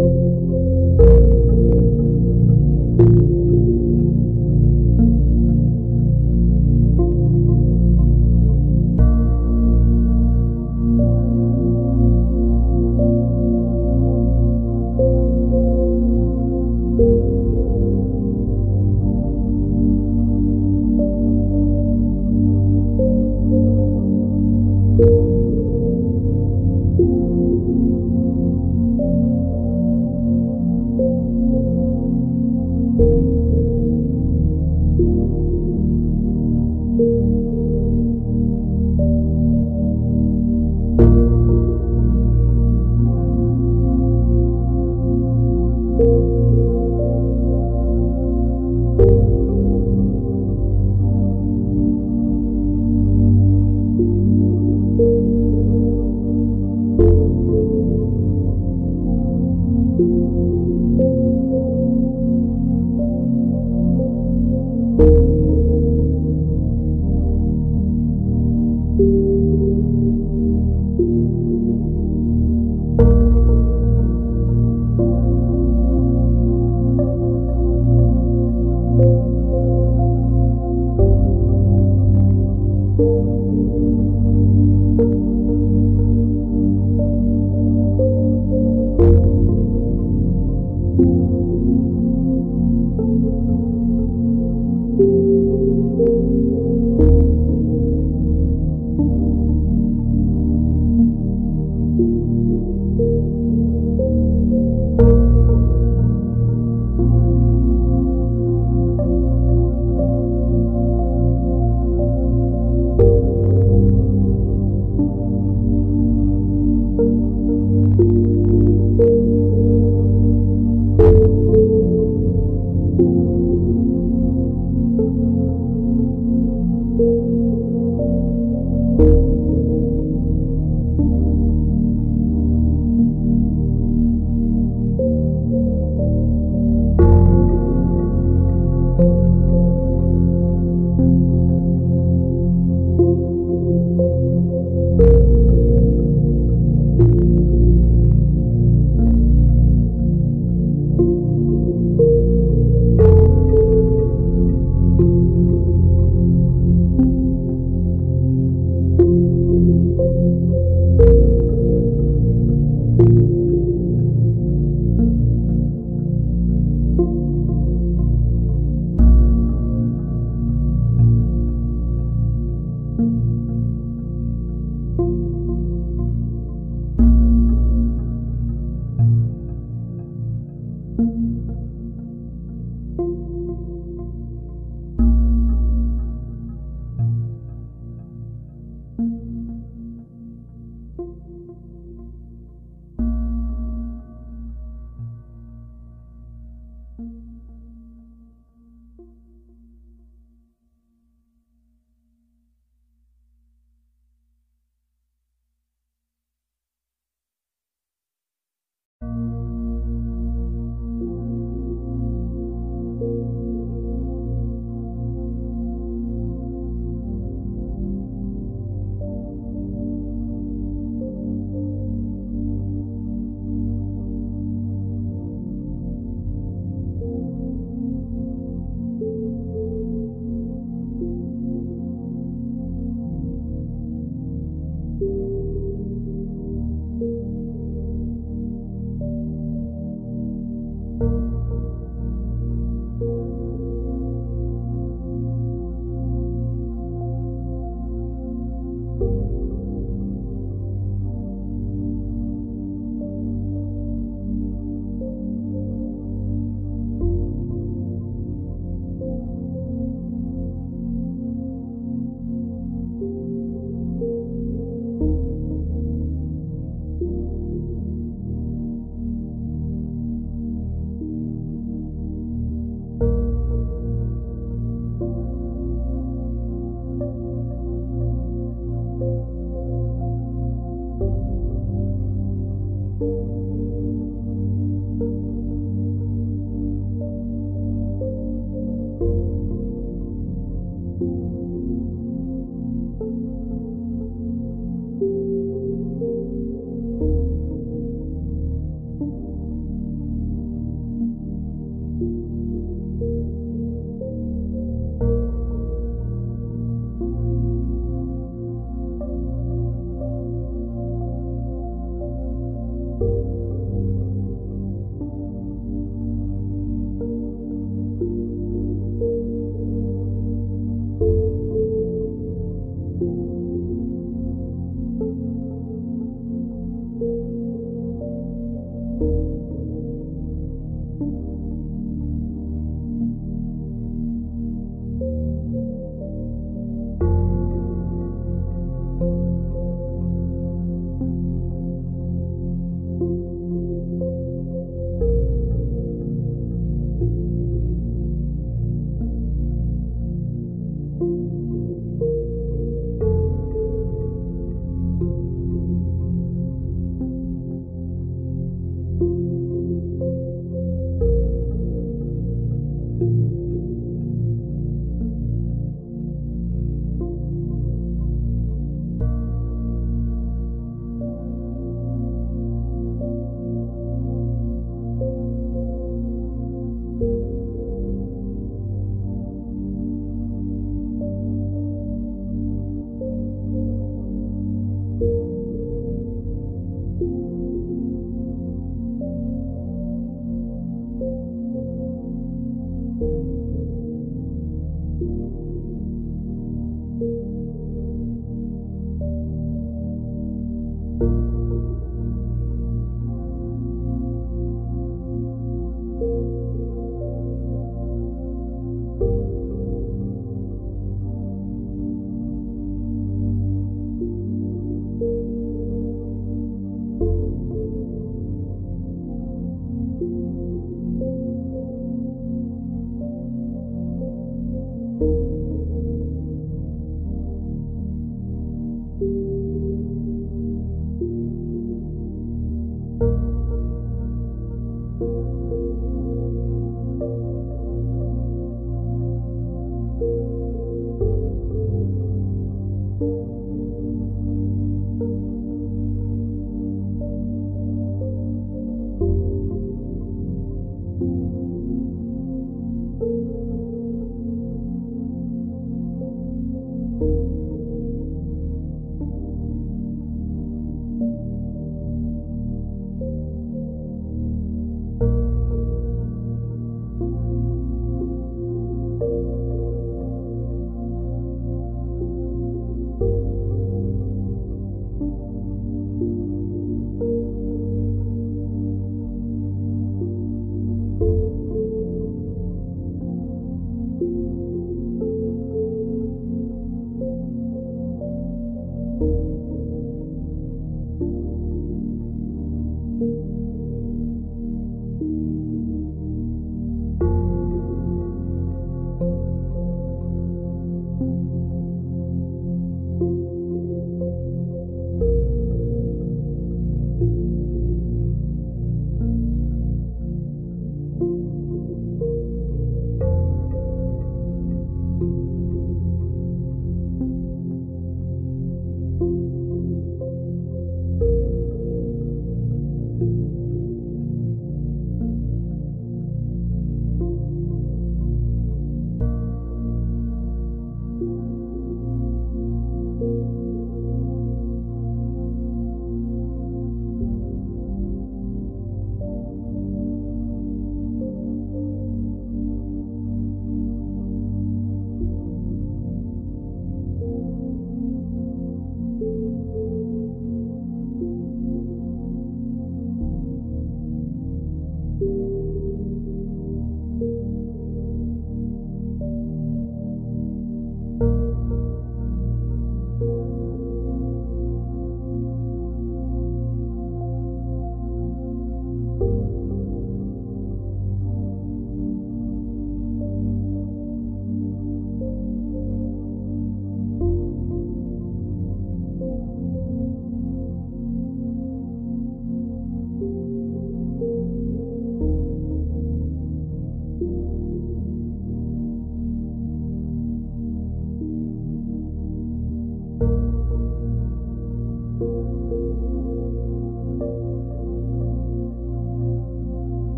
you.